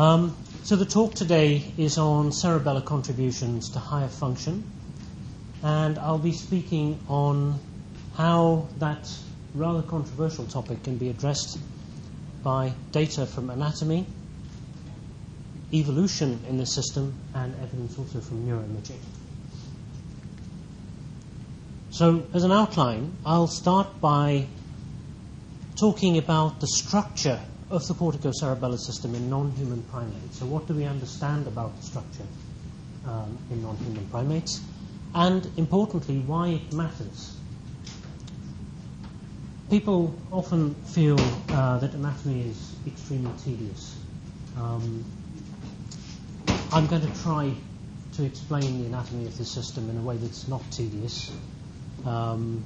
Um, so the talk today is on cerebellar contributions to higher function, and I'll be speaking on how that rather controversial topic can be addressed by data from anatomy, evolution in the system, and evidence also from neuroimaging. So, as an outline, I'll start by talking about the structure of the corticocerebellar system in non-human primates. So what do we understand about the structure um, in non-human primates? And importantly, why it matters. People often feel uh, that anatomy is extremely tedious. Um, I'm going to try to explain the anatomy of the system in a way that's not tedious. Um,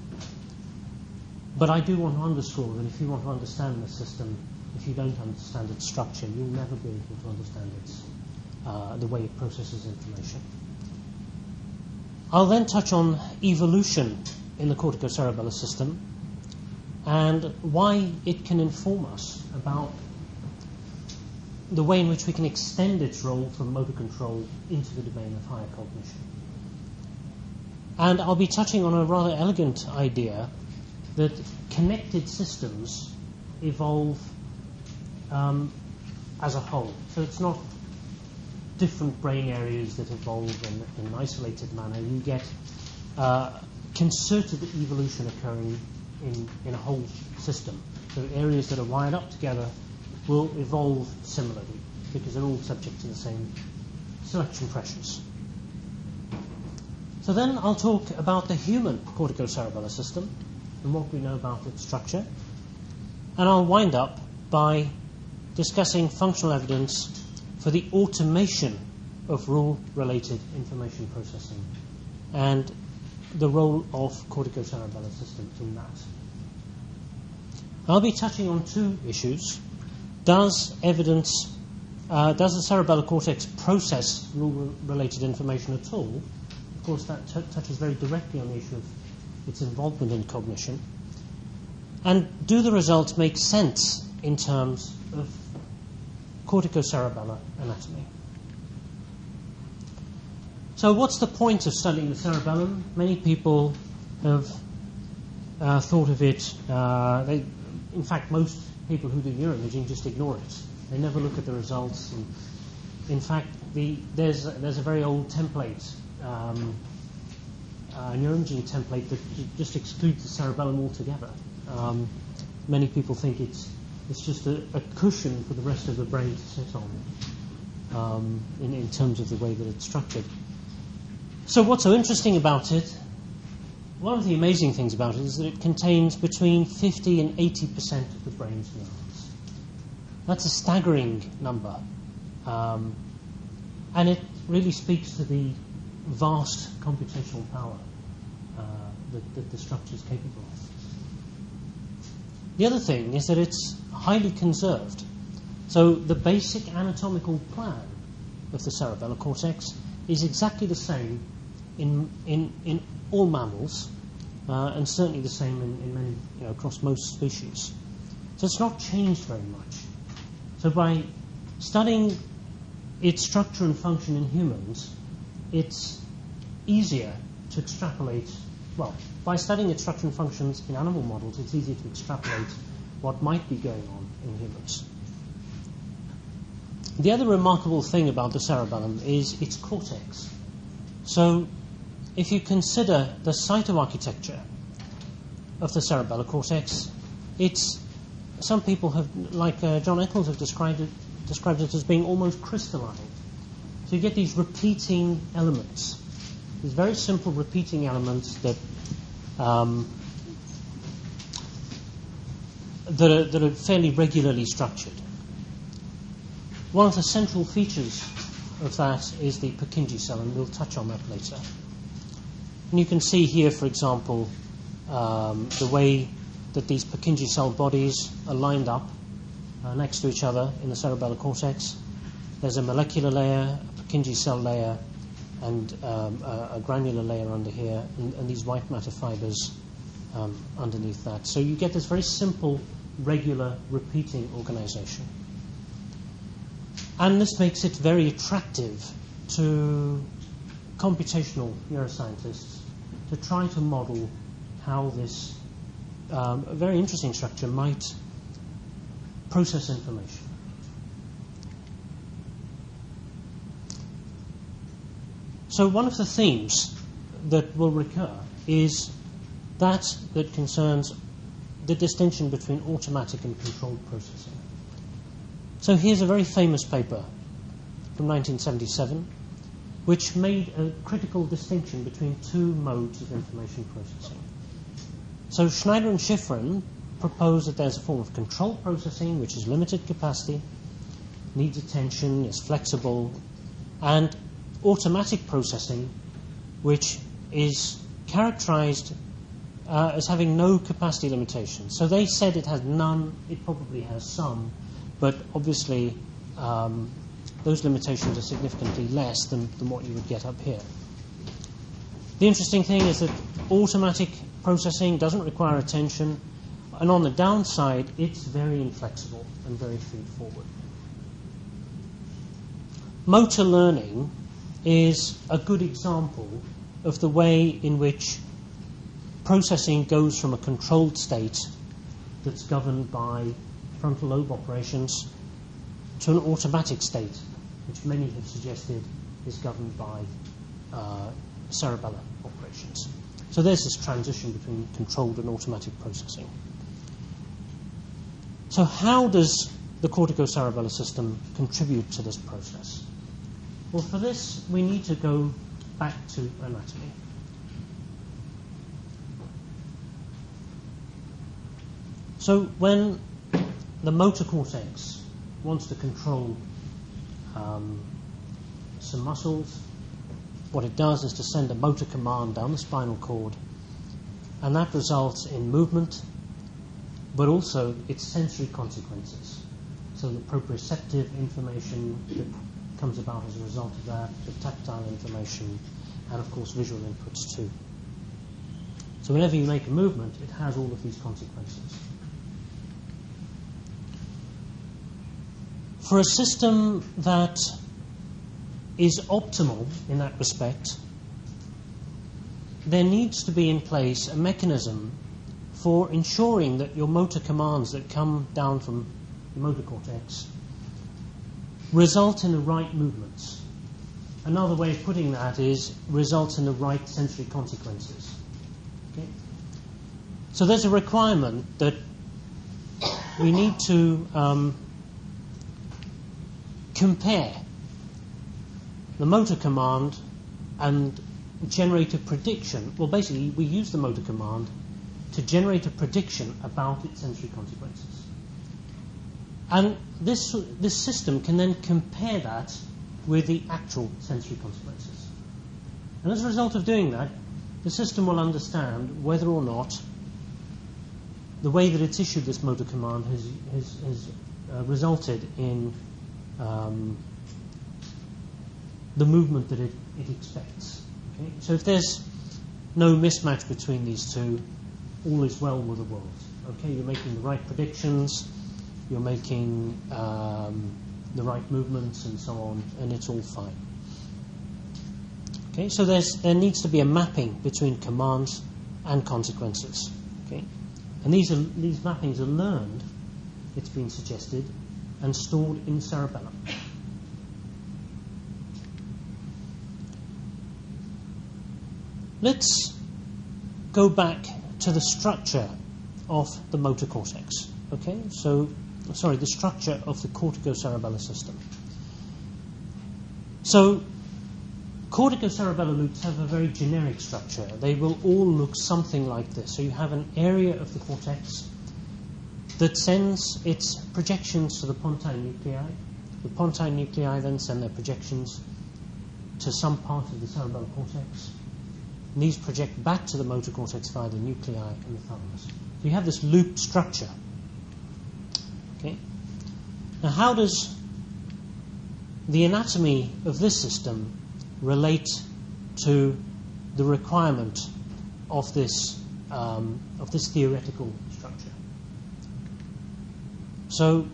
but I do want to underscore that if you want to understand the system, if you don't understand its structure, you'll never be able to understand its, uh, the way it processes information. I'll then touch on evolution in the corticocerebellar system and why it can inform us about the way in which we can extend its role from motor control into the domain of higher cognition. And I'll be touching on a rather elegant idea that connected systems evolve um, as a whole. So it's not different brain areas that evolve in, in an isolated manner. You get uh, concerted evolution occurring in, in a whole system. So areas that are wired up together will evolve similarly because they're all subject to the same selection pressures. So then I'll talk about the human corticocerebellar system and what we know about its structure. And I'll wind up by discussing functional evidence for the automation of rule related information processing and the role of corticocerebellar systems in that. I'll be touching on two issues. Does evidence, uh, does the cerebellar cortex process rule related information at all? Of course, that t- touches very directly on the issue of its involvement in cognition. And do the results make sense in terms of corticocerebellar anatomy? So, what's the point of studying the cerebellum? Many people have uh, thought of it, uh, they, in fact, most people who do neuroimaging just ignore it. They never look at the results. And in fact, the, there's, there's a very old template um, uh, neuroimaging template that just excludes the cerebellum altogether. Um, many people think it's it's just a, a, cushion for the rest of the brain to sit on um, in, in terms of the way that it's structured. So, what's so interesting about it? One of the amazing things about it is that it contains between 50 and 80 percent of the brain's neurons. That's a staggering number. Um, and it really speaks to the vast computational power uh, that, that the structure is capable of. The other thing is that it's highly conserved. So the basic anatomical plan of the cerebellar cortex is exactly the same in, in, in all mammals, uh, and certainly the same in, in many, you know, across most species. So it's not changed very much. So by studying its structure and function in humans, it's easier to extrapolate, well, by studying its structure and functions in animal models, it's easier to extrapolate what might be going on in humans. The other remarkable thing about the cerebellum is its cortex. So, if you consider the cytoarchitecture of the cerebellar cortex, it's some people have, like uh, John Eccles, have described it, described it as being almost crystalline. So you get these repeating elements, these very simple repeating elements that um, that, are, that are fairly regularly structured. One of the central features of that is the Purkinje cell, and we'll touch on that later. And you can see here, for example, um, the way that these Purkinje cell bodies are lined up uh, next to each other in the cerebellar cortex. There's a molecular layer, a Purkinje cell layer, and um, a, a, granular layer under here, and, and these white matter fibers um, underneath that. So you get this very simple, regular, repeating organization. And this makes it very attractive to computational neuroscientists to try to model how this um, very interesting structure might process information. So, one of the themes that will recur is that that concerns the distinction between automatic and controlled processing. So, here's a very famous paper from 1977 which made a critical distinction between two modes of information processing. So, Schneider and Shiffrin propose that there's a form of controlled processing which is limited capacity, needs attention, is flexible, and automatic processing, which is characterized uh, as having no capacity limitations. So they said it has none, it probably has some, but obviously um, those limitations are significantly less than, than what you would get up here. The interesting thing is that automatic processing doesn't require attention, and on the downside, it's very inflexible and very feedforward. Motor learning is a good example of the way in which processing goes from a controlled state that's governed by frontal lobe operations to an automatic state, which many have suggested is governed by uh, cerebellar operations. So there's this transition between controlled and automatic processing. So, how does the corticocerebellar system contribute to this process? Well, for this, we need to go back to anatomy. So, when the motor cortex wants to control um, some muscles, what it does is to send a motor command down the spinal cord, and that results in movement, but also its sensory consequences. So, the proprioceptive information that comes about as a result of that, the tactile information, and of course visual inputs too. So whenever you make a movement, it has all of these consequences. For a system that is optimal in that respect, there needs to be in place a mechanism for ensuring that your motor commands that come down from the motor cortex result in the right movements. Another way of putting that is result in the right sensory consequences. Okay? So there's a requirement that we need to um, compare the motor command and generate a prediction. Well, basically, we use the motor command to generate a prediction about its sensory consequences. And this, this system can then compare that with the actual sensory consequences. And as a result of doing that, the system will understand whether or not the way that it's issued this motor command has, has, has uh, resulted in um, the movement that it, it expects. Okay? So if there's no mismatch between these two, all is well with the world. Okay, you're making the right predictions, you're making um, the right movements and so on, and it's all fine. Okay, so there's, there needs to be a mapping between commands and consequences. Okay, and these are, these mappings are learned. It's been suggested and stored in cerebellum. Let's go back to the structure of the motor cortex. Okay, so sorry, the structure of the corticocerebellar system. So, corticocerebellar loops have a very generic structure. They will all look something like this. So, you have an area of the cortex that sends its projections to the pontine nuclei. The pontine nuclei then send their projections to some part of the cerebral cortex. And these project back to the motor cortex via the nuclei and the thalamus. So you have this loop structure. Okay? Now, how does the anatomy of this system relate to the requirement of this, um, of this theoretical structure? So,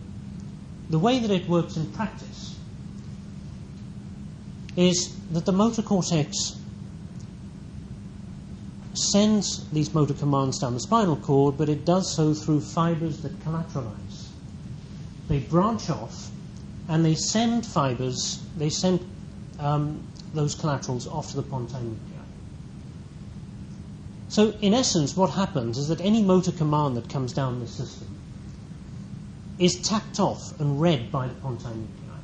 the way that it works in practice is that the motor cortex sends these motor commands down the spinal cord, but it does so through fibers that collateralize. They branch off and they send fibers, they send um, those collaterals off to the pontine nuclei. So, in essence, what happens is that any motor command that comes down the system is tapped off and read by the pontine nuclei.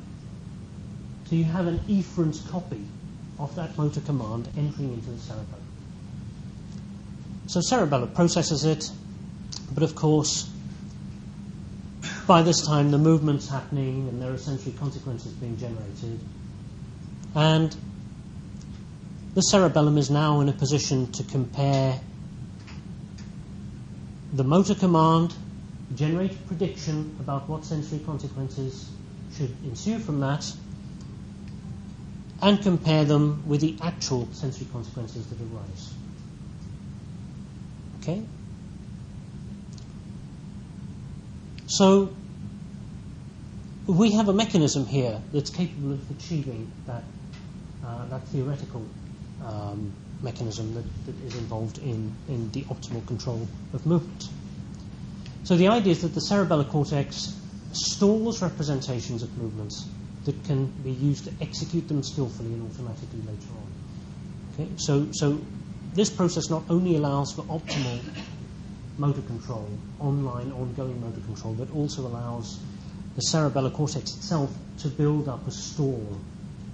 So, you have an efferent copy of that motor command entering into the cerebellum. So cerebellum processes it, but of course, by this time the movement's happening and there are sensory consequences being generated. And the cerebellum is now in a position to compare the motor command, generate a prediction about what sensory consequences should ensue from that, and compare them with the actual sensory consequences that arise. Okay? So, we have a mechanism here that's capable of achieving that, uh, that theoretical um, mechanism that, that is involved in, in the optimal control of movement. So, the idea is that the cerebellar cortex stores representations of movements that can be used to execute them skillfully and automatically later on. Okay? So, so this process not only allows for optimal motor control, online, ongoing motor control, but also allows the cerebellar cortex itself to build up a store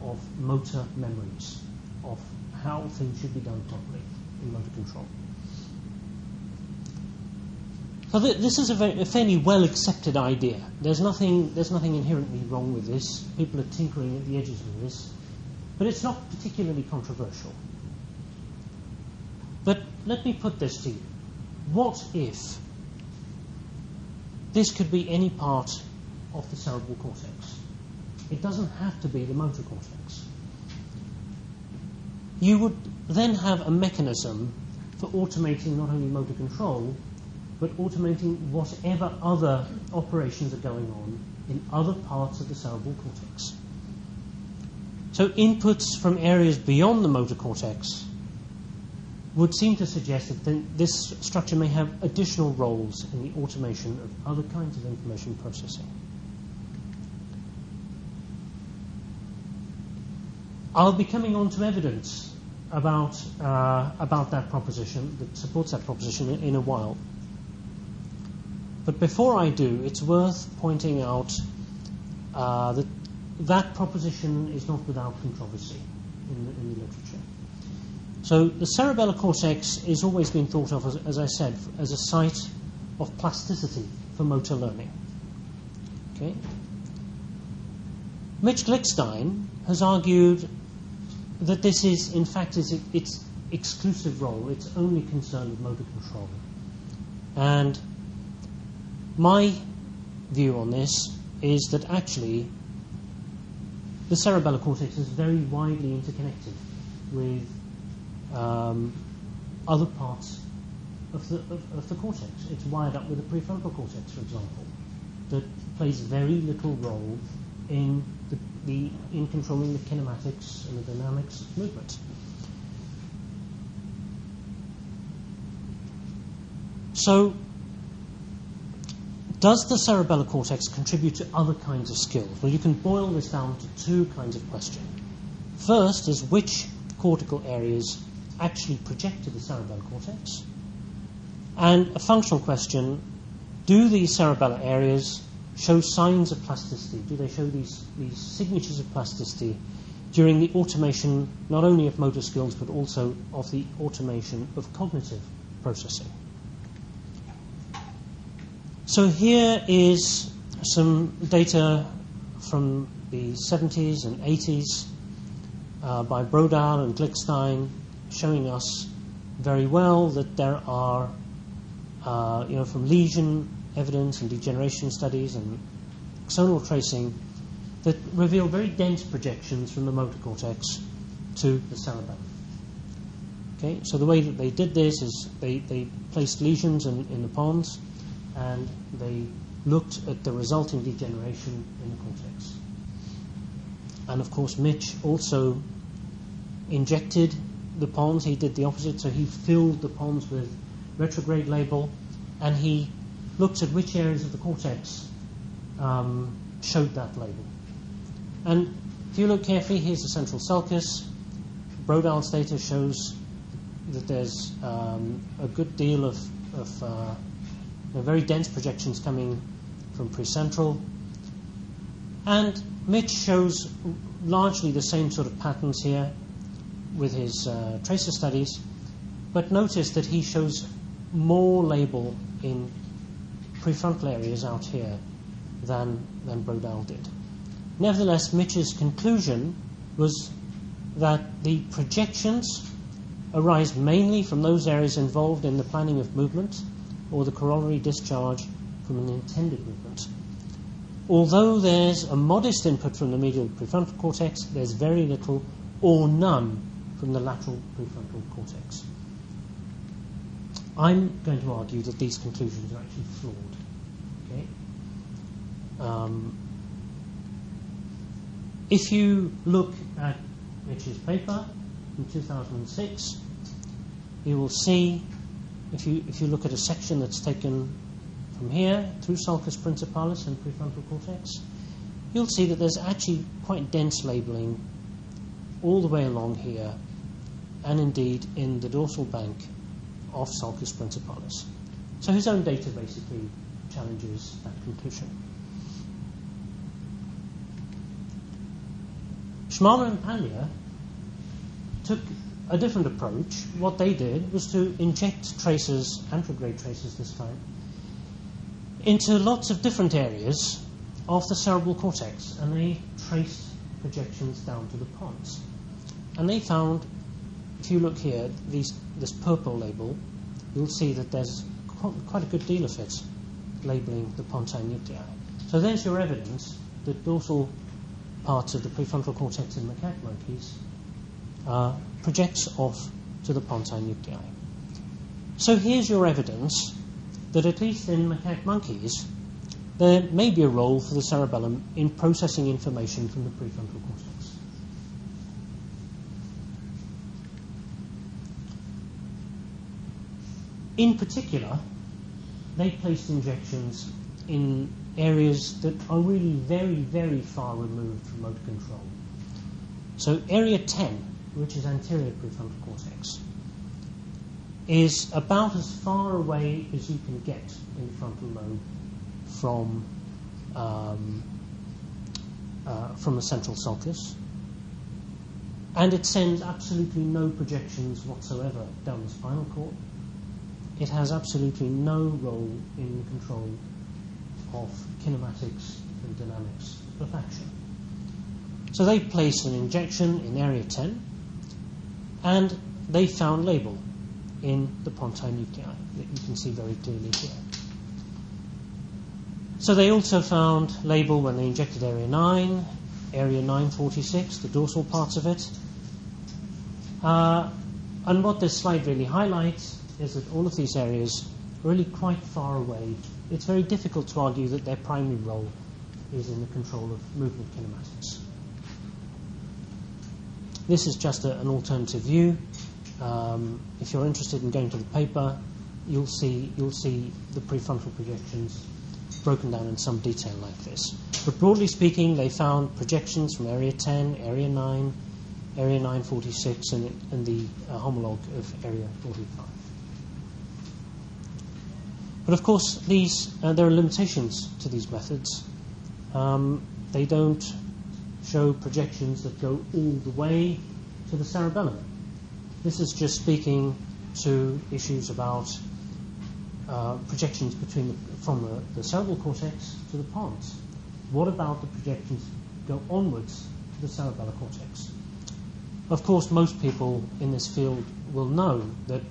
of motor memories of how things should be done properly in motor control. So th- this is a, very, a, fairly well accepted idea. There's nothing, there's nothing inherently wrong with this. People are tinkering at the edges of this. But it's not particularly controversial. But let me put this to you. What if this could be any part of the cerebral cortex? It doesn't have to be the motor cortex. You would then have a mechanism for automating not only motor control, but automating whatever other operations are going on in other parts of the cerebral cortex. So, inputs from areas beyond the motor cortex would seem to suggest that this structure may have additional roles in the automation of other kinds of information processing. I'll be coming on to evidence about, uh, about that proposition, that supports that proposition in, in, a while. But before I do, it's worth pointing out uh, that that proposition is not without controversy in the, in the literature. So the cerebellar cortex has always been thought of, as, as I said, as a site of plasticity for motor learning. Okay? Mitch Glickstein has argued that this is, in fact, is its exclusive role, its only concern with motor control. And my view on this is that actually the cerebellar cortex is very widely interconnected with um, other parts of the, of, of the cortex. It's wired up with the prefrontal cortex, for example, that plays very little role in, the, the, in controlling the kinematics and the dynamics of movement. So, does the cerebellar cortex contribute to other kinds of skills? Well, you can boil this down to two kinds of question. First is which cortical areas actually project to the cerebellar cortex? And a functional question do these cerebellar areas show signs of plasticity? Do they show these, these signatures of plasticity during the automation not only of motor skills but also of the automation of cognitive processing? So here is some data from the 70s and 80s uh, by Brodal and Glickstein showing us very well that there are, uh, you know, from lesion evidence and degeneration studies and axonal tracing that reveal very dense projections from the motor cortex to the cerebellum. Okay, so the way that they did this is they, they placed lesions in, in the pons and they looked at the resulting degeneration in the cortex. and of course, Mitch also injected the pons. He did the opposite, so he filled the pons with retrograde label, and he looked at which areas of the cortex um, showed that label. And if you look carefully, here's the central sulcus. Brodal's data shows that there's um, a good deal of, of uh, know, very dense projections coming from precentral. And Mitch shows largely the same sort of patterns here with his uh, tracer studies, but notice that he shows more label in prefrontal areas out here than, than Brodal did. Nevertheless, Mitch's conclusion was that the projections arise mainly from those areas involved in the planning of movement or the corollary discharge from an intended movement. Although there's a modest input from the medial prefrontal cortex, there's very little or none from the lateral prefrontal cortex. I'm going to argue that these conclusions are actually flawed. Okay? Um, if you look at Mitch's paper in 2006, you will see, if you, if you look at a section that's taken from here through sulcus principalis and prefrontal cortex, you'll see that there's actually quite dense labeling all the way along here and indeed in the dorsal bank of sulcus principalis. So his own data basically challenges that conclusion. Schmahmann and Pandya took a different approach. What they did was to inject tracers, anterograde tracers this time, into lots of different areas of the cerebral cortex, and they traced projections down to the pons. And they found, if you look here, these, this purple label, you'll see that there's quite a good deal of it labeling the pontine nuclei. So there's your evidence that dorsal parts of the prefrontal cortex in macaque monkeys uh, projects off to the pontine nuclei. So here's your evidence that at least in macaque monkeys, there may be a role for the cerebellum in processing information from the prefrontal cortex. In particular, they placed injections in areas that are really very, very far removed from motor control. So, area 10, which is anterior prefrontal cortex, is about as far away as you can get in the frontal lobe from, um, uh, from the central sulcus. And it sends absolutely no projections whatsoever down the spinal cord. It has absolutely no role in control of kinematics and dynamics of action. So they placed an injection in area 10 and they found label in the pontine nuclei that you can see very clearly here. So they also found label when they injected area 9, area 946, the dorsal parts of it. Uh, and what this slide really highlights is that all of these areas are really quite far away. It's very difficult to argue that their primary role is in the control of movement kinematics. This is just a, an alternative view. Um, if you're interested in going to the paper, you'll see, you'll see the prefrontal projections broken down in some detail like this. But broadly speaking, they found projections from Area 10, Area 9, Area 946, and, and the uh, homologue of Area 45. But of course, these, uh, there are limitations to these methods. Um, they don't show projections that go all the way to the cerebellum. This is just speaking to issues about uh, projections between the, from the, the, cerebral cortex to the pons. What about the projections go onwards to the cerebellar cortex? Of course, most people in this field will know that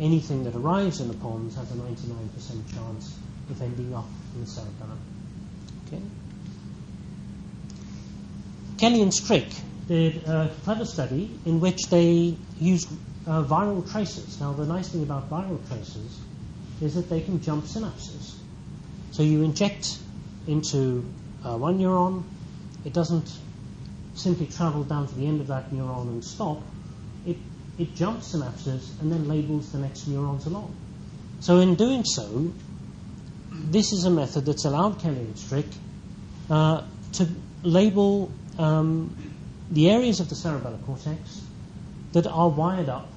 anything that arrives in the pons has a 99% chance of ending up in the cerebellum. Okay? Kelly and Strick did a clever study in which they used uh, viral tracers. Now, the nice thing about viral tracers is that they can jump synapses. So you inject into uh, one neuron, it doesn't simply travel down to the end of that neuron and stop. It, it jumps synapses and then labels the next neurons along. So, in doing so, this is a method that's allowed Kelly and Strick uh, to label um, the areas of the cerebellar cortex that are wired up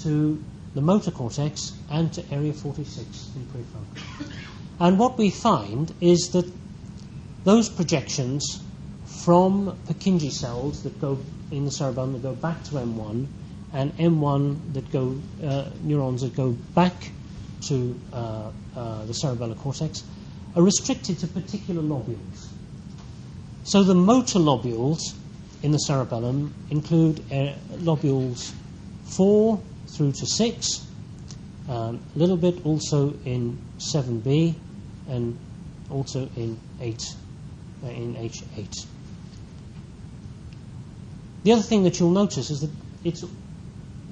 to the motor cortex and to area 46 in prefrontal. And what we find is that those projections from Purkinje cells that go in the cerebellum that go back to M1 and M1 that go uh, neurons that go back to uh, uh, the cerebellar cortex are restricted to particular lobules. So the motor lobules in the cerebellum include uh, lobules 4 through to 6, um, a little bit also in 7b, and also in 8, uh, in H8. The other thing that you'll notice is that it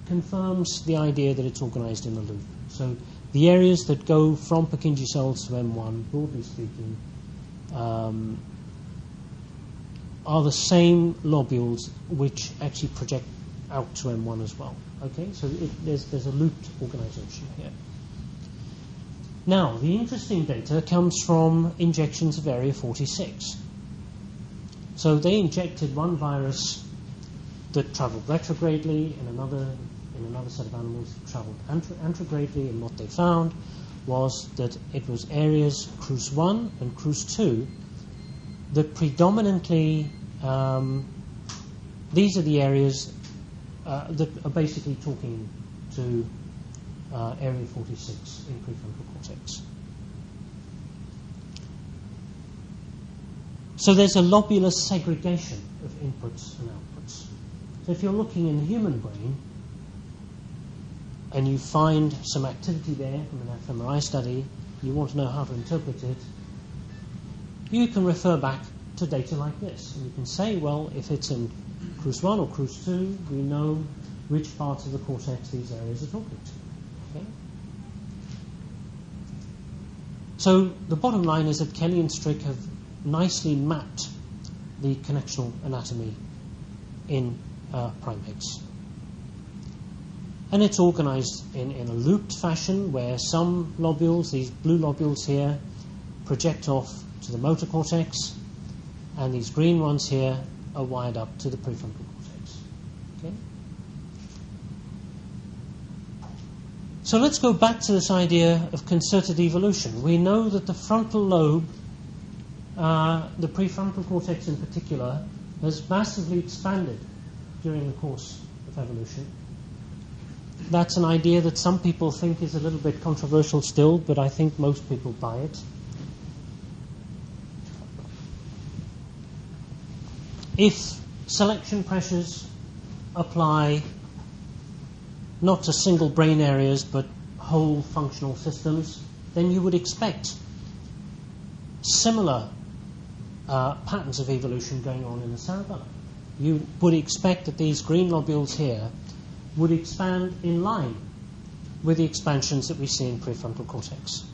confirms the idea that it's organized in a loop. So the areas that go from Purkinje cells to M1, broadly speaking, um, are the same lobules which actually project out to M1 as well. Okay, so it, there's, there's a looped organization here. Now, the interesting data comes from injections of Area 46. So they injected one virus that traveled retrogradely and another in another set of animals traveled anterogradely, and what they found was that it was areas CRUS1 and CRUS2 that predominantly, um, these are the areas uh, that are basically talking to uh, area 46 in prefrontal cortex. So there's a lobular segregation of inputs and outputs. So if you're looking in the human brain, and you find some activity there from an fMRI study, you want to know how to interpret it, you can refer back to data like this. And you can say, well, if it's in CRUS1 or CRUS2, we know which parts of the cortex these areas are talking to. Okay? So the bottom line is that Kelly and Strick have nicely mapped the connectional anatomy in uh, primates. And it's organized in, in a looped fashion where some lobules, these blue lobules here, project off to the motor cortex, and these green ones here are wired up to the prefrontal cortex. Okay? So let's go back to this idea of concerted evolution. We know that the frontal lobe, uh, the prefrontal cortex in particular, has massively expanded during the course of evolution that's an idea that some people think is a little bit controversial still, but I think most people buy it. If selection pressures apply not to single brain areas but whole functional systems, then you would expect similar uh, patterns of evolution going on in the cerebellum. You would expect that these green lobules here would expand in line with the expansions that we see in prefrontal cortex.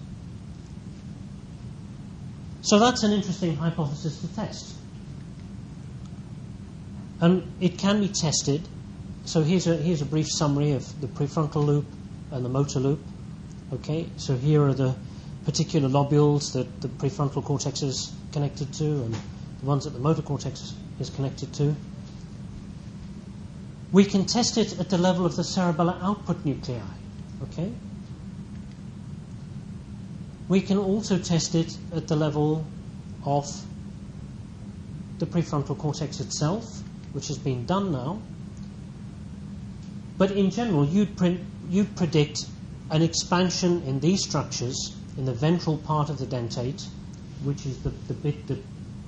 So that's an interesting hypothesis to test. And it can be tested. So here's a, here's a brief summary of the prefrontal loop and the motor loop. Okay, so here are the particular lobules that the prefrontal cortex is connected to and the ones that the motor cortex is connected to. We can test it at the level of the cerebellar output nuclei. Okay? We can also test it at the level of the prefrontal cortex itself, which has been done now. But in general, you'd, you'd predict an expansion in these structures in the ventral part of the dentate, which is the, the bit that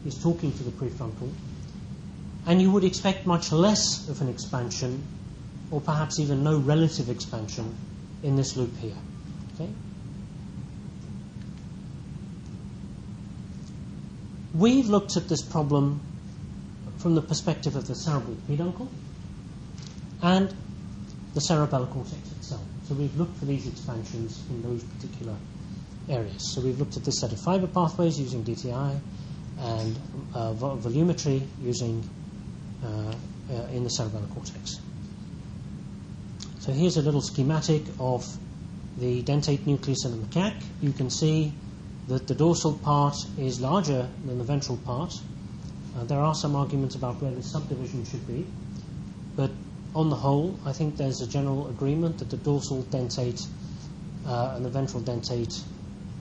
is talking to the prefrontal, and you would expect much less of an expansion, or perhaps even no relative expansion, in this loop here. Okay? We've looked at this problem from the perspective of the cerebral peduncle and the cerebellar cortex itself. So we've looked for these expansions in those particular areas. So we've looked at this set of fiber pathways using DTI and uh, volumetry using uh, uh, in the cerebellar cortex. So here's a little schematic of the dentate nucleus in the macaque. You can see that the dorsal part is larger than the ventral part. Uh, there are some arguments about where the subdivision should be, but on the whole, I think there's a general agreement that the dorsal dentate uh, and the ventral dentate,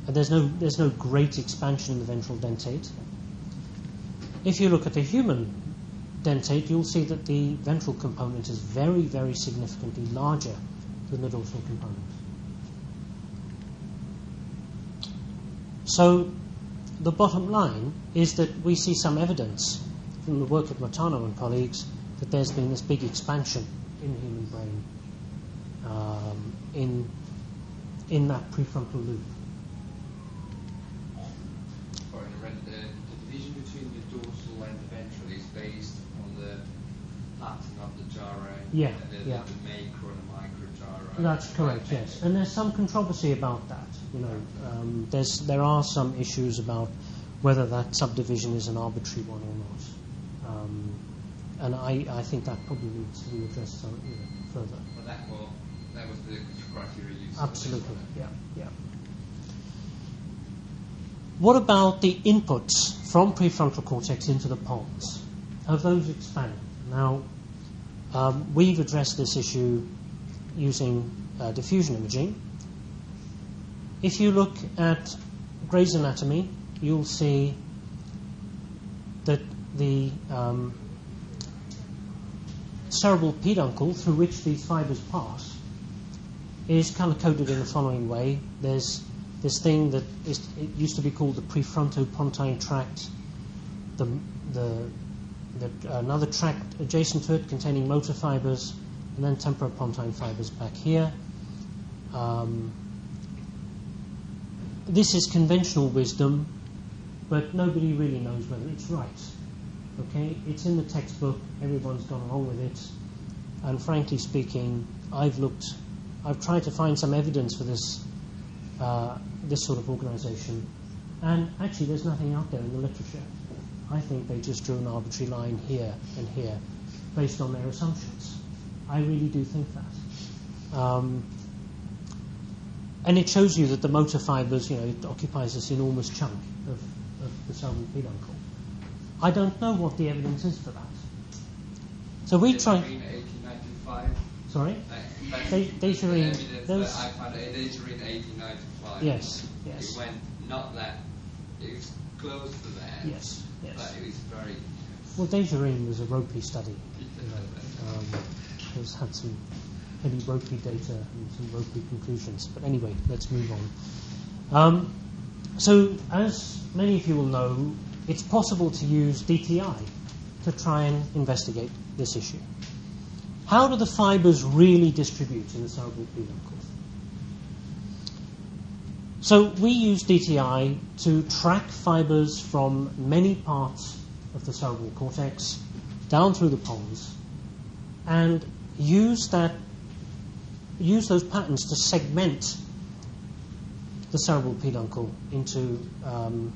uh, there's no there's no great expansion in the ventral dentate. If you look at the human dentate, you'll see that the ventral component is very, very significantly larger than the dorsal component. So the bottom line is that we see some evidence from the work of Matano and colleagues that there's been this big expansion in the human brain um, in, in that prefrontal loop. The, the division between the dorsal and the ventral is based on the pattern of the gyro. Yeah, the, yeah. the macro and the micro gyro. That's correct, yes. And there's some controversy about that. You know, um, there's, there are some issues about whether that subdivision is an arbitrary one or not. Um, and I, I think that probably needs to be addressed some, you know, further. But that, well, that was the criteria used. Absolutely, yeah, yeah. What about the inputs from prefrontal cortex into the pons? Have those expanded? Now, um, we've addressed this issue using uh, diffusion imaging. If you look at Gray's anatomy, you'll see that the um, cerebral peduncle through which these fibers pass is color coded in the following way. There's this thing that is, used to be called the prefrontopontine tract, the, the, the, another tract adjacent to it containing motor fibers, and then temporal-pontine fibers back here. Um, this is conventional wisdom, but nobody really knows whether it's right. Okay, it's in the textbook. Everyone's gone along with it, and frankly speaking, I've looked, I've tried to find some evidence for this, uh, this sort of organisation, and actually, there's nothing out there in the literature. I think they just drew an arbitrary line here and here, based on their assumptions. I really do think that. Um, and it shows you that the motor fibers, you know, it occupies this enormous chunk of, of the cerebral peduncle. I don't know what the evidence is for that. So we try. in 1895. Sorry. Like, that's Da- the in evidence those- I found. Data in 1895. Yes. Yes. It went not that. It was close to that. Yes. But Yes. it was very. Well, Dejerine was a ropey study. You know, um, it's had some pretty ropey data and some ropey conclusions. But anyway, let's move on. Um, so, as many of you will know, it's possible to use DTI to try and investigate this issue. How do the fibers really distribute in the cerebral peduncle? So we use DTI to track fibers from many parts of the cerebral cortex down through the pons and use that use those patterns to segment the cerebral peduncle into um,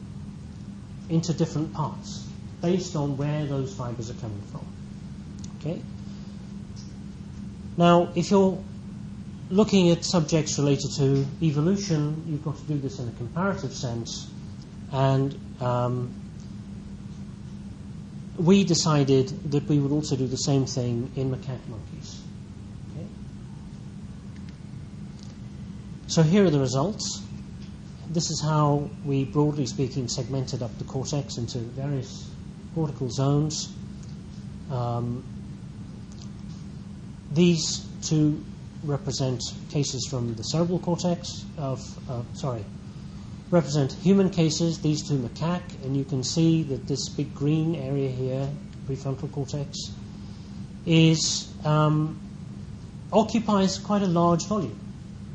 into different parts based on where those fibers are coming from. Okay. Now, if you're looking at subjects related to evolution, you've got to do this in a comparative sense, and um, we decided that we would also do the same thing in macaque monkeys. Okay? So here are the results. This is how we, broadly speaking, segmented up the cortex into various cortical zones. Um, these two represent cases from the cerebral cortex of, uh, sorry, represent human cases, these two macaque, and you can see that this big green area here, prefrontal cortex, is um, occupies quite a large volume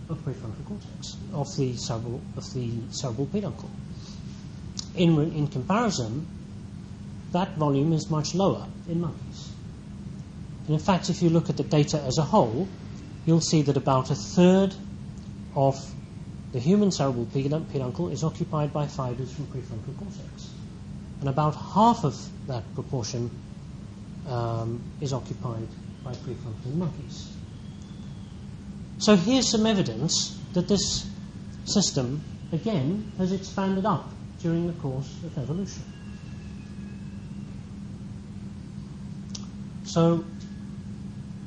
of prefrontal cortex of the cerebral of the cerebral peduncle. In in comparison, that volume is much lower in monkeys. And in fact, if you look at the data as a whole, you'll see that about a third of the human cerebral peduncle is occupied by fibers from prefrontal cortex. And about half of that proportion um, is occupied by prefrontal monkeys. So here's some evidence that this system, again, has expanded up during the course of evolution. So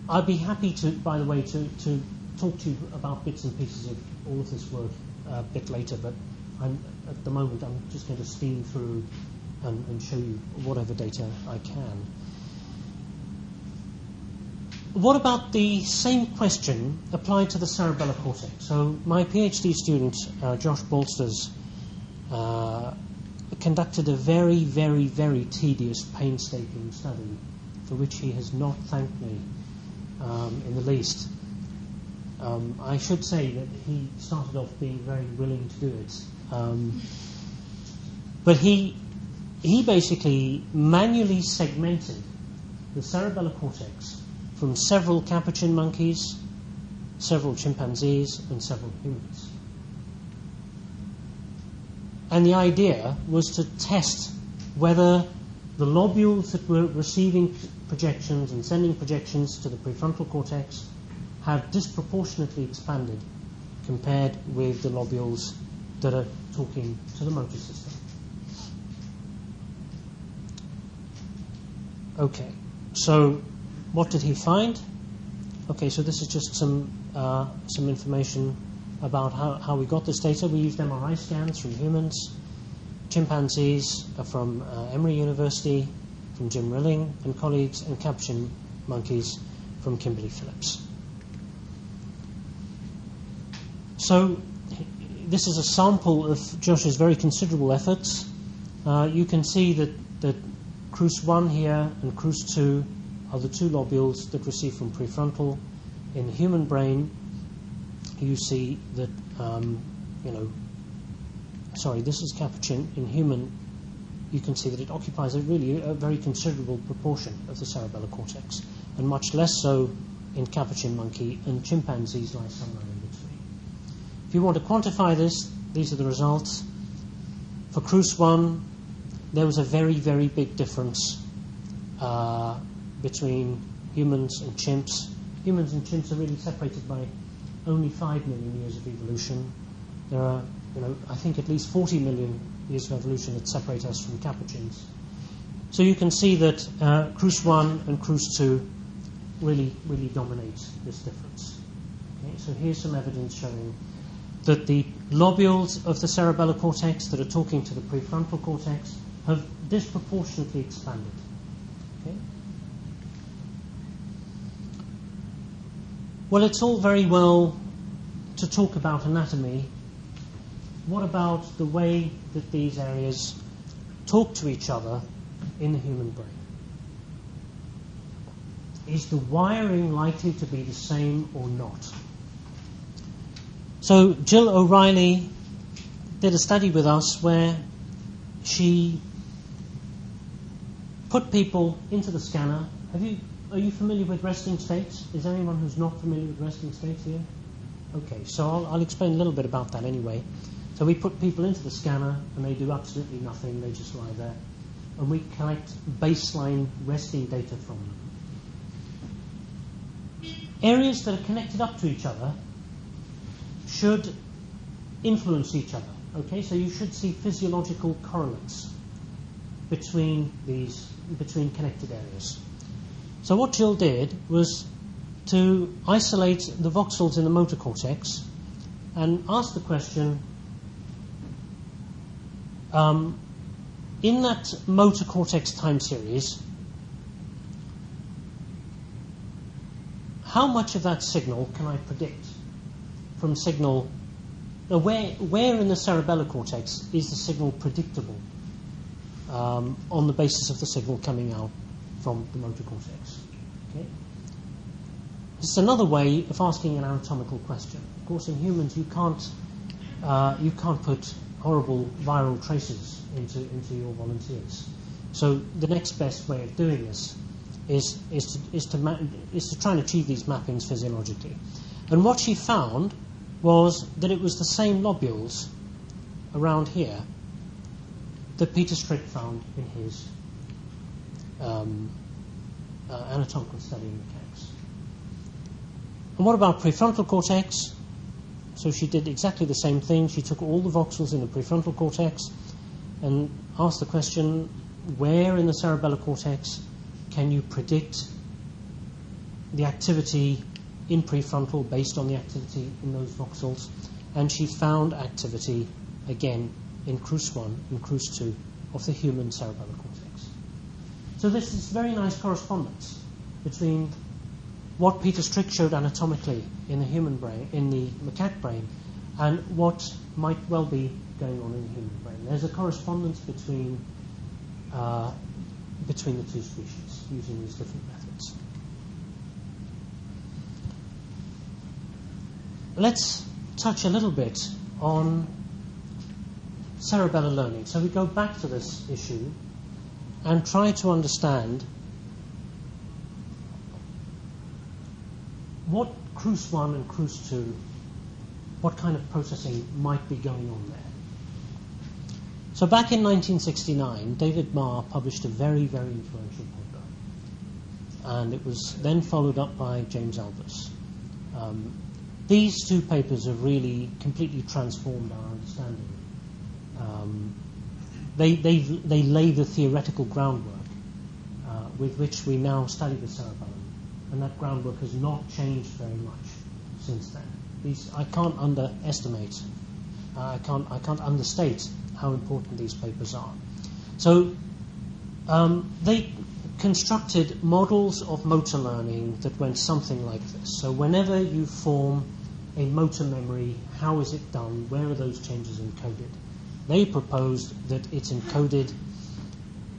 I'd be happy to, by the way, to, to talk to you about bits and pieces of all of this work a bit later, but I'm, at the moment I'm just going to steam through and, and show you whatever data I can. What about the same question applied to the cerebellar cortex? So, my PhD student, uh, Josh Balsters, uh, conducted a very, very, very tedious, painstaking study for which he has not thanked me um, in the least. Um, I should say that he started off being very willing to do it. Um, but he, he basically manually segmented the cerebellar cortex from several capuchin monkeys, several chimpanzees, and several humans. And the idea was to test whether the lobules that were receiving projections and sending projections to the prefrontal cortex have disproportionately expanded compared with the lobules that are talking to the motor system. Okay, so what did he find? Okay, so this is just some uh, some information about how, how we got this data. We used MRI scans from humans, chimpanzees from uh, Emory University, from Jim Rilling and colleagues, and capuchin monkeys from Kimberly Phillips. So this is a sample of Josh's very considerable efforts. Uh, you can see that, that CRUS1 here and CRUS2 are the two lobules that receive from prefrontal. In the human brain, you see that, um, you know, sorry, this is capuchin. In human, you can see that it occupies a really a very considerable proportion of the cerebellar cortex, and much less so in capuchin monkey and chimpanzees between. If you want to quantify this, these are the results. For CRUS1, there was a very, very big difference uh, between humans and chimps. Humans and chimps are really separated by only 5 million years of evolution. There are, you know, I think at least 40 million years of evolution that separate us from capuchins. So you can see that uh, CRUS1 and CRUS2 really, really dominate this difference. Okay, so here's some evidence showing that the lobules of the cerebellar cortex that are talking to the prefrontal cortex have disproportionately expanded. Okay? Well, it's all very well to talk about anatomy. What about the way that these areas talk to each other in the human brain? Is the wiring likely to be the same or not? So, Jill O'Reilly did a study with us where she put people into the scanner. Have you, are you familiar with resting states? Is anyone who's not familiar with resting states here? Okay, so I'll, I'll explain a little bit about that anyway. So we put people into the scanner and they do absolutely nothing, they just lie there. And we collect baseline resting data from them. Areas that are connected up to each other should influence each other. Okay, so you should see physiological correlates between these between connected areas. So what Jill did was to isolate the voxels in the motor cortex and ask the question um, in that motor cortex time series, how much of that signal can I predict from signal? Now, where, where in the cerebellar cortex is the signal predictable um, on the basis of the signal coming out from the motor cortex? Okay. It's another way of asking an anatomical question. Of course, in humans, you can't uh, you can't put horrible viral traces into, into your volunteers. So the next best way of doing this is, is, to, is, to is to try and achieve these mappings physiologically. And what she found was that it was the same lobules around here that Peter Strick found in his, um, uh, anatomical study in macaques. And what about prefrontal cortex? So she did exactly the same thing. She took all the voxels in the prefrontal cortex and asked the question where in the cerebellar cortex can you predict the activity in prefrontal based on the activity in those voxels? And she found activity again in CRUS1 and CRUS2 of the human cerebellar cortex. So this is very nice correspondence between what Peter Strick showed anatomically in the human brain, in the macaque brain, and what might well be going on in the human brain. There's a correspondence between uh, between the two species using these different methods. Let's touch a little bit on cerebellar learning. So we go back to this issue and try to understand what CRUS 1 and CRUS 2, what kind of processing might be going on there. So back in 1969, David Marr published a very, very influential paper. And it was then followed up by James Albus. Um, these two papers have really completely transformed our understanding. Um, they, they, they lay the theoretical groundwork uh, with which we now study the cerebellum and that groundwork has not changed very much since then. These, I can't underestimate, uh, I, can't, I can't understate how important these papers are. So um, they constructed models of motor learning that went something like this. So whenever you form a motor memory, how is it done? Where are those changes encoded? They proposed that it's encoded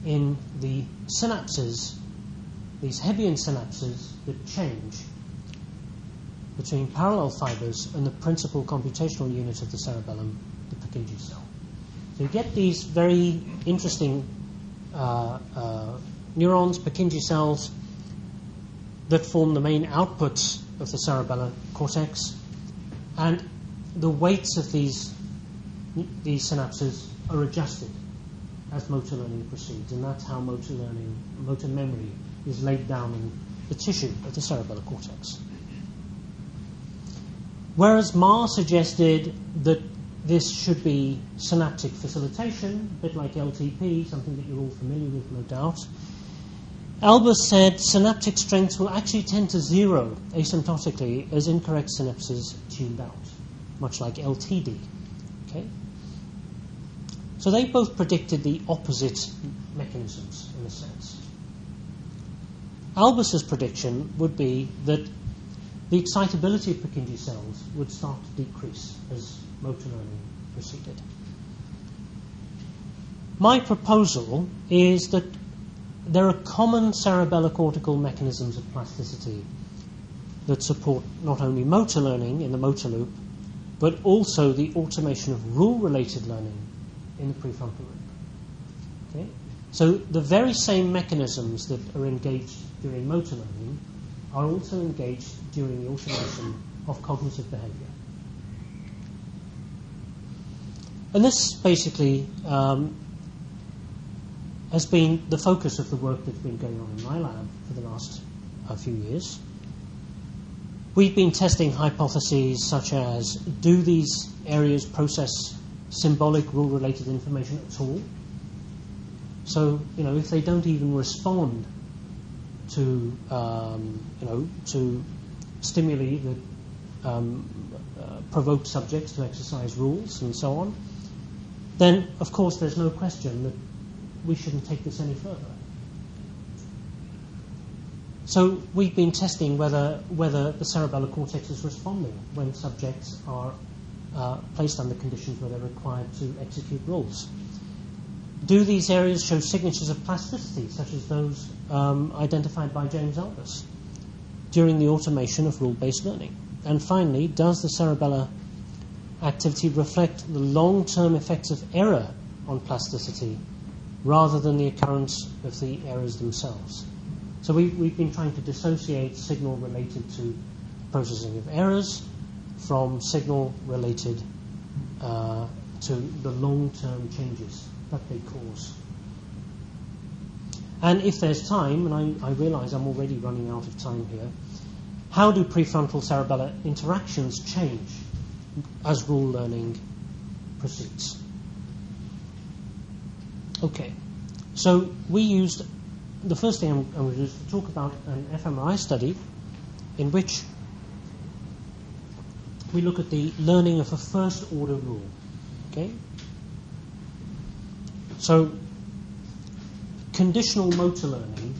in the synapses these Hebbian synapses that change between parallel fibers and the principal computational unit of the cerebellum, the Purkinje cell. So you get these very interesting uh, uh, neurons, Purkinje cells, that form the main outputs of the cerebellar cortex, and the weights of these, these synapses are adjusted as motor learning proceeds, and that's how motor learning, motor memory is laid down in the tissue of the cerebellar cortex. Whereas Marr suggested that this should be synaptic facilitation, a bit like LTP, something that you're all familiar with, no doubt. Albus said synaptic strengths will actually tend to zero asymptotically as incorrect synapses tuned out, much like LTD. Okay? So they both predicted the opposite mechanisms in a sense. Albus's prediction would be that the excitability of Purkinje cells would start to decrease as motor learning proceeded. My proposal is that there are common cerebellar cortical mechanisms of plasticity that support not only motor learning in the motor loop, but also the automation of rule related learning in the prefrontal loop. Okay? So the very same mechanisms that are engaged during motor learning are also engaged during the automation of cognitive behavior. And this basically um, has been the focus of the work that's been going on in my lab for the last uh, few years. We've been testing hypotheses such as do these areas process symbolic rule related information at all? So, you know, if they don't even respond to um, you know to stimuli that um, uh, provoke subjects to exercise rules and so on, then of course there's no question that we shouldn't take this any further. So we've been testing whether whether the cerebellar cortex is responding when subjects are uh, placed under conditions where they're required to execute rules. Do these areas show signatures of plasticity, such as those um, identified by James Albus during the automation of rule based learning? And finally, does the cerebellar activity reflect the long term effects of error on plasticity rather than the occurrence of the errors themselves? So we, we've been trying to dissociate signal related to processing of errors from signal related uh, to the long term changes that they cause. And if there's time, and I, I realize I'm already running out of time here, how do prefrontal cerebellar interactions change as rule learning proceeds? Okay, so we used the first thing I'm, going to do is talk about an fMRI study in which we look at the learning of a first order rule. Okay? So, conditional motor learning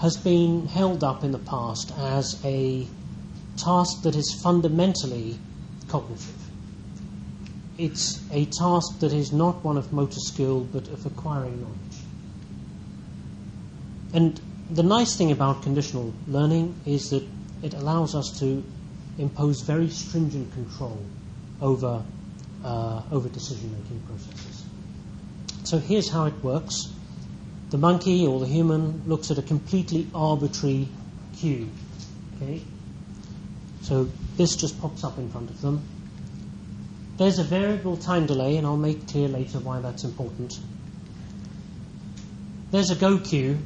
has been held up in the past as a task that is fundamentally cognitive. It's a task that is not one of motor skill but of acquiring knowledge. And the nice thing about conditional learning is that it allows us to impose very stringent control over, uh, over decision making processes. So here's how it works the monkey or the human looks at a completely arbitrary cue. Okay? So this just pops up in front of them. There's a variable time delay, and I'll make clear later why that's important. There's a go cue,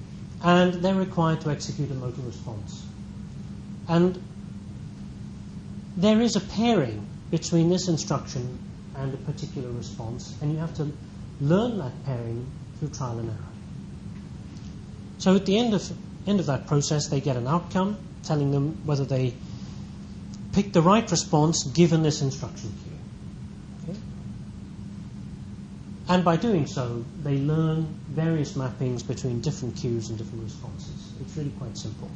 and they're required to execute a motor response. And there is a pairing between this instruction and a particular response, and you have to learn that pairing through trial and error. So at the end of, end of that process, they get an outcome telling them whether they picked the right response given this instruction cue. Okay? And by doing so, they learn various mappings between different cues and different responses. It's really quite simple.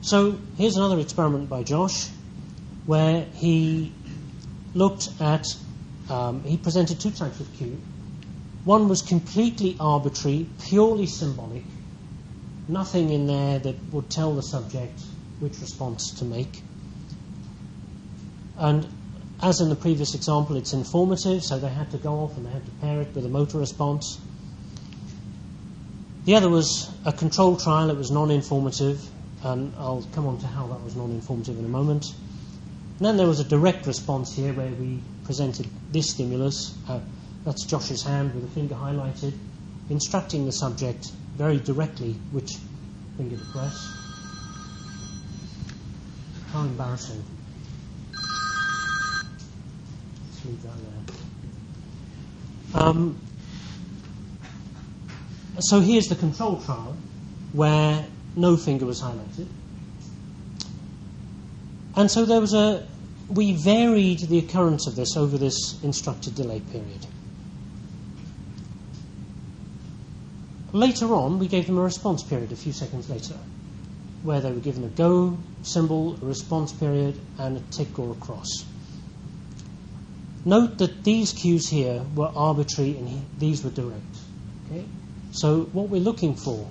So here's another experiment by Josh where he looked at, um, he presented two types of cue. One was completely arbitrary, purely symbolic, nothing in there that would tell the subject which response to make. And as in the previous example, it's informative, so they had to go off and they had to pair it with a motor response. The other was a control trial, it was non informative, and I'll come on to how that was non informative in a moment. And then there was a direct response here where we presented this stimulus. Uh, that's Josh's hand with a finger highlighted, instructing the subject very directly which finger to press. How embarrassing. Leave that. Um, so here's the control trial where no finger was highlighted. And so there was a, we varied the occurrence of this over this instructed delay period. Later on, we gave them a response period a few seconds later, where they were given a go symbol, a response period, and a tick or a cross. Note that these cues here were arbitrary and these were direct. Okay? So what we're looking for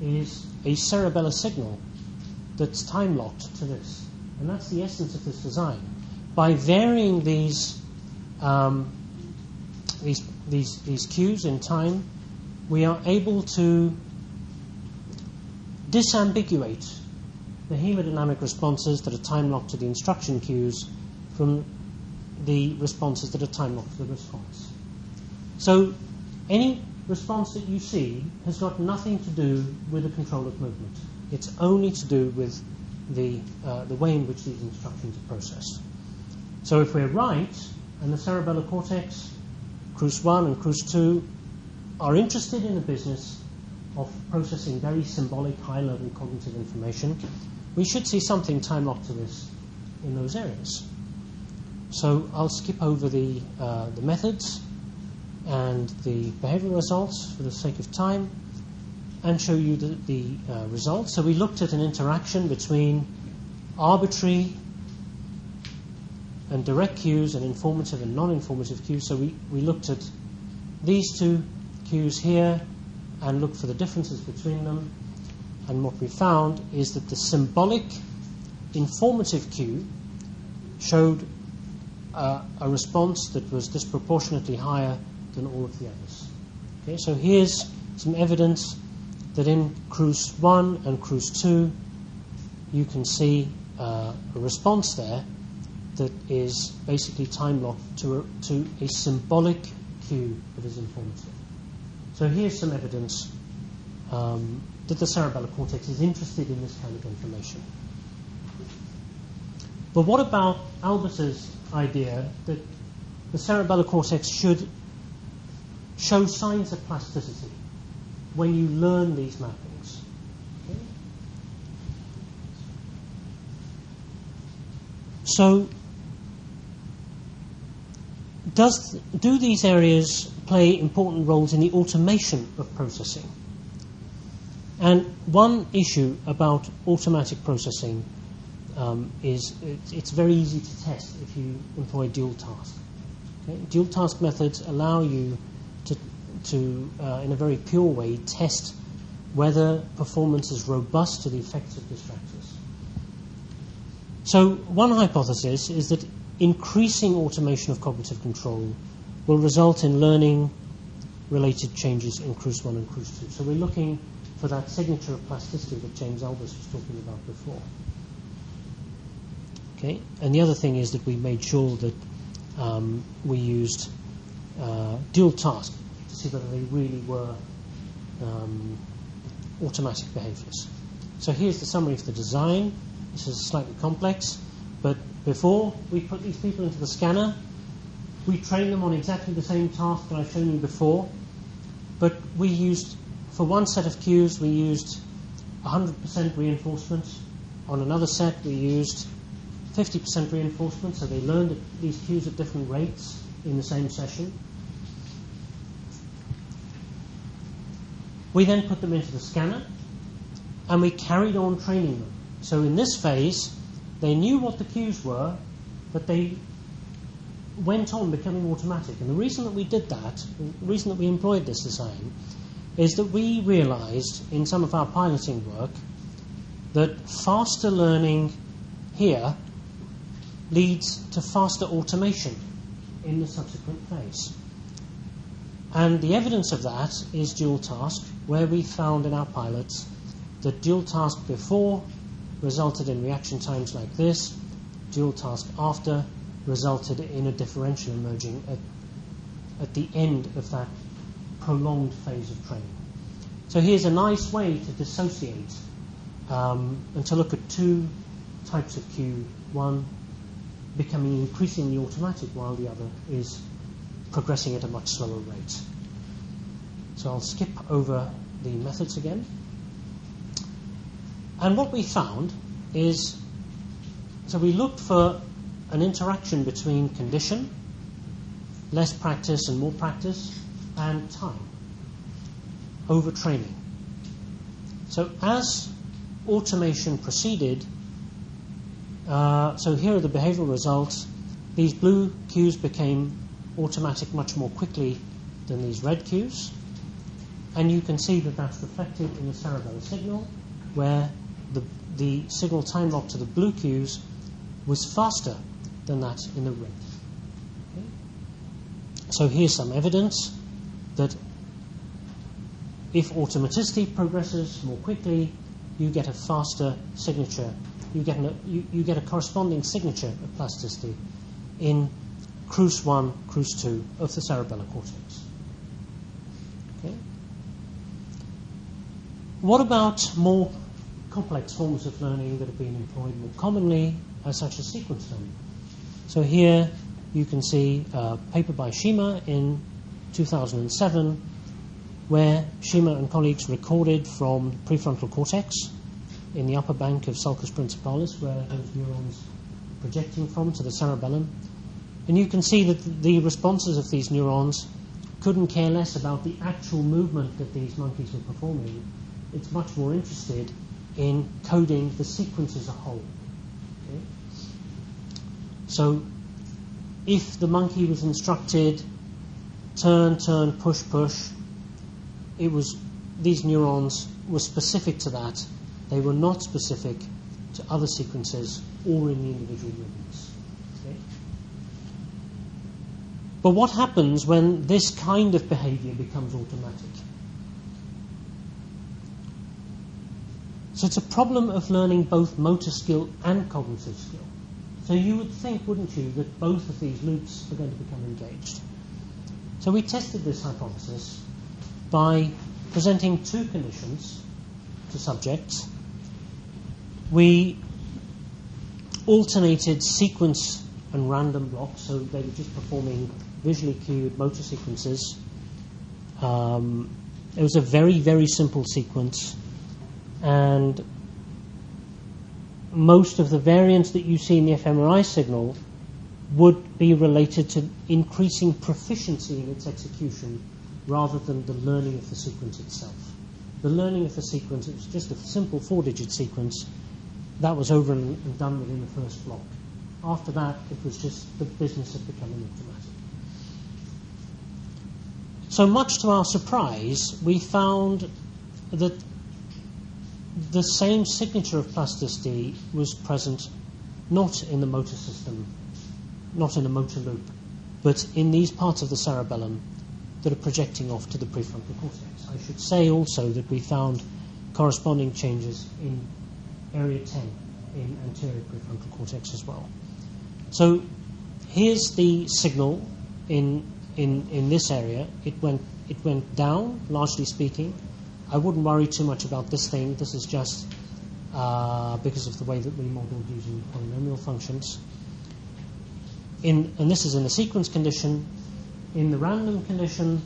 is a cerebellar signal that's time locked to this. And that's the essence of this design. By varying these, um, these, these, these cues in time, we are able to disambiguate the hemodynamic responses that are time locked to the instruction cues from the responses that are time locked to the response. So, any response that you see has got nothing to do with the control of movement. It's only to do with the, uh, the way in which these instructions are processed. So if we're right, and the cerebellar cortex, CRUS 1 and CRUS 2, are interested in the business of processing very symbolic, high level cognitive information, we should see something time locked to this in those areas. So I'll skip over the, uh, the methods and the behavioral results for the sake of time and show you the, the uh, results. So we looked at an interaction between arbitrary and direct cues and informative and non-informative cues. So we, we looked at these two cues here and looked for the differences between them. And what we found is that the symbolic informative cue showed uh, a response that was disproportionately higher than all of the others. Okay, so here's some evidence that in crus 1 and crus 2 you can see uh, a response there that is basically time locked to a, to a symbolic cue that is informative. So here's some evidence um, that the cerebellar cortex is interested in this kind of information. But what about Albus's idea that the cerebellar cortex should show signs of plasticity when you learn these mappings? Okay. So, does, do these areas play important roles in the automation of processing? And one issue about automatic processing um, is it's, very easy to test if you employ dual task. Okay? Dual task methods allow you to, to uh, in a very pure way, test whether performance is robust to the effects of distractors. So, one hypothesis is that increasing automation of cognitive control will result in learning related changes in CRUS 1 and CRUS 2. So, we're looking for that signature of plasticity that James Albus was talking about before. Okay, and the other thing is that we made sure that um, we used uh, dual task to see whether they really were um, automatic behaviors. So here's the summary of the design. This is slightly complex, but before we put these people into the scanner, we trained them on exactly the same task that I've shown you before, but we used, for one set of cues, we used 100% reinforcement. On another set, we used 50% reinforcement, so they learned these cues at different rates in the same session. We then put them into the scanner and we carried on training them. So in this phase, they knew what the cues were, but they went on becoming automatic. And the reason that we did that, the reason that we employed this design, is that we realized in some of our piloting work that faster learning here leads to faster automation in the subsequent phase. And the evidence of that is dual task, where we found in our pilots that dual task before resulted in reaction times like this, dual task after resulted in a differential emerging at, at the end of that prolonged phase of training. So here's a nice way to dissociate um, and to look at two types of cue. One becoming increasingly automatic while the other is progressing at a much slower rate. So I'll skip over the methods again. And what we found is so we looked for an interaction between condition, less practice and more practice, and time, overtraining. So as automation proceeded, uh, so here are the behavioral results. These blue cues became automatic much more quickly than these red cues. And you can see that that's reflected in the cerebellar signal, where the, the signal time lock to the blue cues was faster than that in the red. Okay? So here's some evidence that if automaticity progresses more quickly, you get a faster signature you get, an, you, you get a corresponding signature of plasticity in CRUS 1, CRUS 2 of the cerebellar cortex. Okay? What about more complex forms of learning that have been employed more commonly, such as sequence learning? So here you can see a paper by Shima in 2007 where Shima and colleagues recorded from prefrontal cortex in the upper bank of sulcus principalis, where those neurons projecting from to the cerebellum. And you can see that the responses of these neurons couldn't care less about the actual movement that these monkeys were performing. It's much more interested in coding the sequence as a whole. Okay? So, if the monkey was instructed turn, turn, push, push, it was these neurons were specific to that they were not specific to other sequences or in the individual movements. Okay? But what happens when this kind of behavior becomes automatic? So it's a problem of learning both motor skill and cognitive skill. So you would think, wouldn't you, that both of these loops are going to become engaged. So we tested this hypothesis by presenting two conditions to subjects. We alternated sequence and random blocks, so they were just performing visually cued motor sequences. Um, it was a very, very simple sequence, and most of the variance that you see in the fMRI signal would be related to increasing proficiency in its execution rather than the learning of the sequence itself. The learning of the sequence, it was just a simple four digit sequence, that was over and done within the first block. After that, it was just the business of becoming automatic. So, much to our surprise, we found that the same signature of plasticity was present not in the motor system, not in the motor loop, but in these parts of the cerebellum that are projecting off to the prefrontal cortex. I should say also that we found corresponding changes in area 10 in anterior prefrontal cortex as well. So here's the signal in, in, in this area. It went, it went down, largely speaking. I wouldn't worry too much about this thing. This is just uh, because of the way that we modeled using polynomial functions. In, and this is in the sequence condition. In the random condition,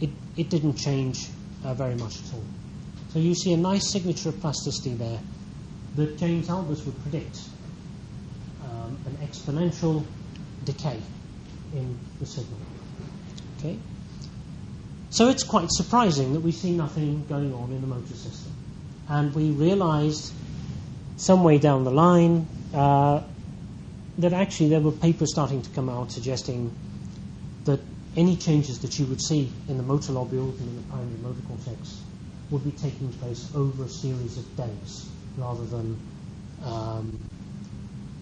it, it didn't change uh, very much at all. So you see a nice signature of plasticity there that James Albus would predict um, an exponential decay in the signal. Okay? So it's quite surprising that we see nothing going on in the motor system. And we realized some way down the line uh, that actually there were papers starting to come out suggesting that any changes that you would see in the motor lobules and in the primary motor cortex would be taking place over a series of days rather than um,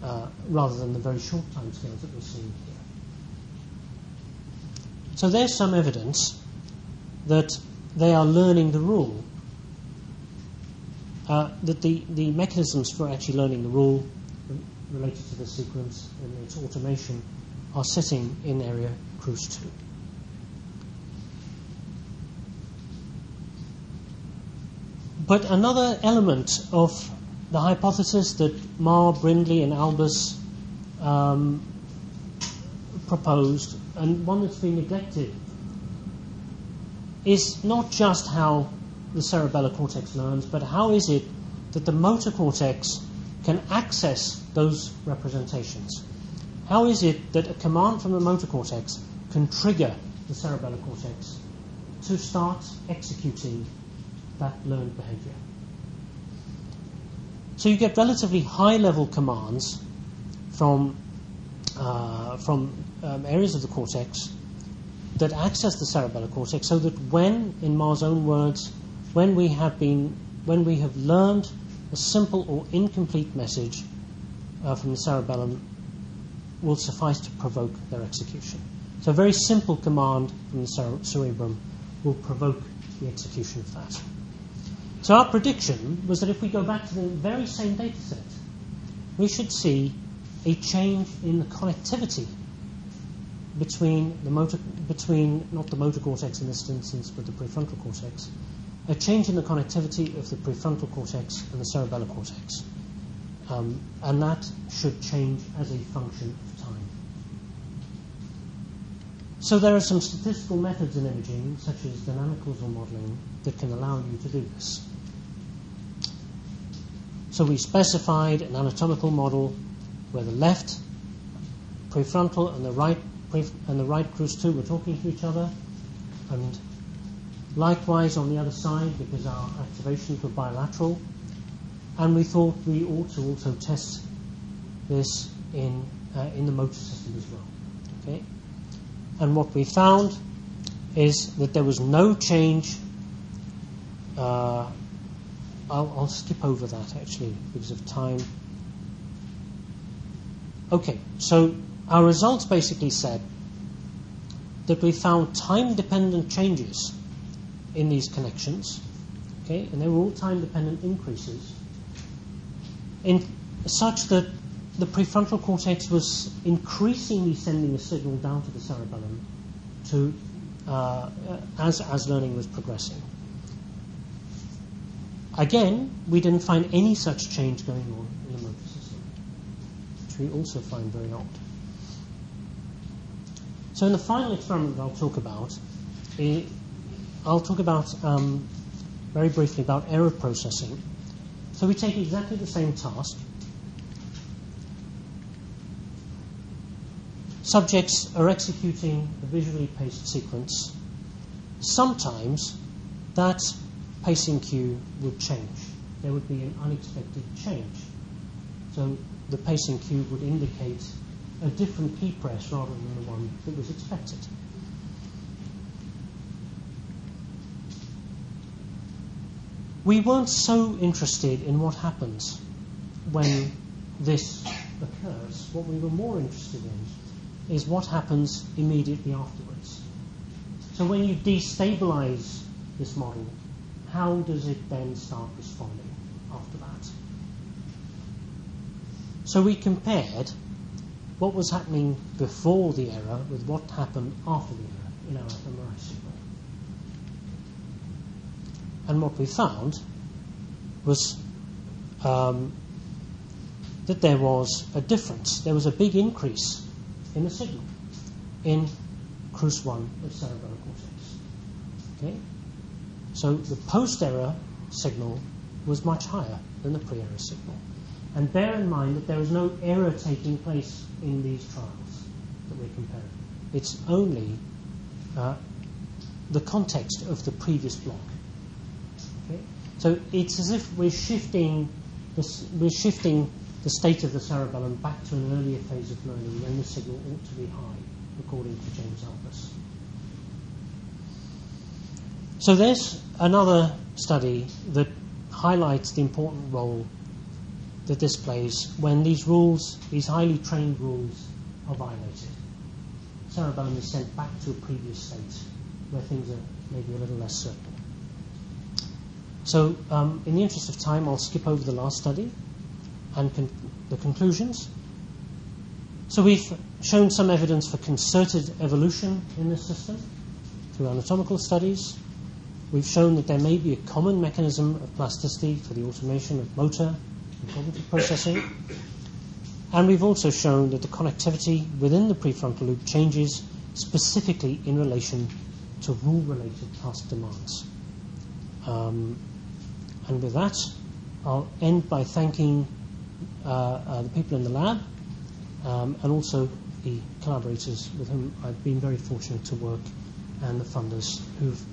uh, rather than the very short time scales that we're seeing here. So there's some evidence that they are learning the rule, uh, that the, the mechanisms for actually learning the rule related to the sequence and its automation are sitting in area crus 2. But another element of the hypothesis that Marr, Brindley, and Albus um, proposed, and one that's been neglected, is not just how the cerebellar cortex learns, but how is it that the motor cortex can access those representations? How is it that a command from the motor cortex can trigger the cerebellar cortex to start executing that learned behavior. So you get relatively high level commands from, uh, from um, areas of the cortex that access the cerebellar cortex so that when, in Marr's own words, when we have been, when we have learned a simple or incomplete message uh, from the cerebellum will suffice to provoke their execution. So a very simple command from the cere- cerebrum will provoke the execution of that. So our prediction was that if we go back to the very same data set, we should see a change in the connectivity between the motor, between not the motor cortex in this instance, but the prefrontal cortex, a change in the connectivity of the prefrontal cortex and the cerebellar cortex, um, and that should change as a function of time. So there are some statistical methods in imaging, such as dynamic causal modeling, that can allow you to do this. So we specified an anatomical model where the left prefrontal and the right and the right crus 2 were talking to each other, and likewise on the other side because our activations were bilateral, and we thought we ought to also test this in uh, in the motor system as well. Okay, and what we found is that there was no change. Uh, I'll, I'll skip over that actually because of time. Okay, so our results basically said that we found time dependent changes in these connections, okay, and they were all time dependent increases, in such that the prefrontal cortex was increasingly sending a signal down to the cerebellum to uh, as, as learning was progressing. Again, we didn't find any such change going on in the motor system, which we also find very odd. So, in the final experiment that I'll talk about, eh, I'll talk about um, very briefly about error processing. So, we take exactly the same task. Subjects are executing a visually paced sequence. Sometimes that pacing cue would change. There would be an unexpected change. So the pacing cue would indicate a different key press rather than the one that was expected. We weren't so interested in what happens when this occurs. What we were more interested in is what happens immediately afterwards. So when you destabilize this model, how does it then start responding after that? So we compared what was happening before the error with what happened after the error in our fMRI signal. And what we found was um, that there was a difference. There was a big increase in the signal in CRUS1 of cerebellar cortex. Okay? So the post-error signal was much higher than the pre-error signal. And bear in mind that there is no error taking place in these trials that we're comparing. It's only uh, the context of the previous block. Okay? So it's as if we're shifting, this, we're shifting the state of the cerebellum back to an earlier phase of learning when the signal ought to be high, according to James Albus. So there's another study that highlights the important role that this plays when these rules, these highly trained rules, are violated. Cerebellum is sent back to a previous state where things are maybe a little less certain. So, um, in the interest of time, I'll skip over the last study and con- the conclusions. So, we've shown some evidence for concerted evolution in this system through anatomical studies. We've shown that there may be a common mechanism of plasticity for the automation of motor and cognitive processing. And we've also shown that the connectivity within the prefrontal loop changes specifically in relation to rule related task demands. Um, and with that, I'll end by thanking uh, uh, the people in the lab um, and also the collaborators with whom I've been very fortunate to work and the funders who've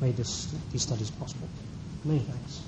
made this, these studies possible. Many thanks.